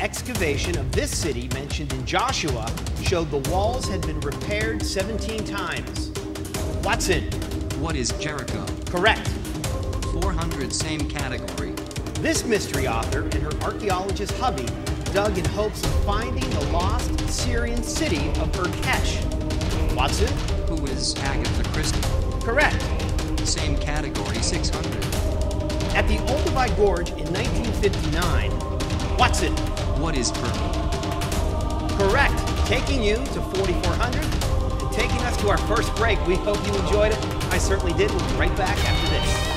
excavation of this city mentioned in Joshua showed the walls had been repaired 17 times. Watson, What is Jericho? correct. 400 same category. This mystery author and her archaeologist hubby dug in hopes of finding the lost Syrian city of Urkesh. Watson, Who is Agatha Christie? correct. Same category 600. At the Olduvai Gorge in 1959, Watson, What is Permi? correct. Taking you to 4400 and taking us to our first break. We hope you enjoyed it. I certainly did. We'll be right back after this.